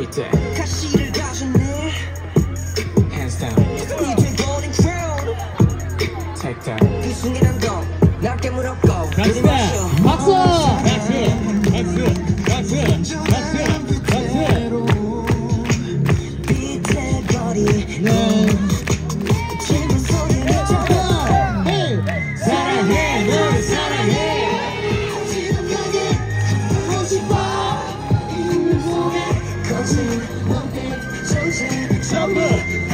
Quit that 가시를 가졌네 Hands down 이제 golden crown Take that 그 순간도 날 깨물었고 박수 박수 박수 박수 박수 박수 박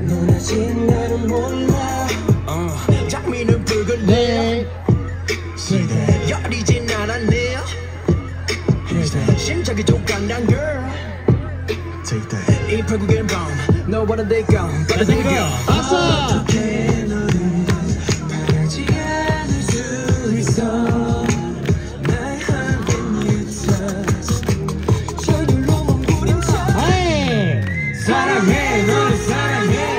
넌 아직 나를 몰라. uh, 장미는 붉은 내 헤이 여리진 않았네 심장이 독감난 girl. Take that 이 결국엔 밤 너와는 내가 잘생겨 박수 어떻게 너를 사랑해 널 사랑해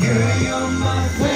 Girl, you're my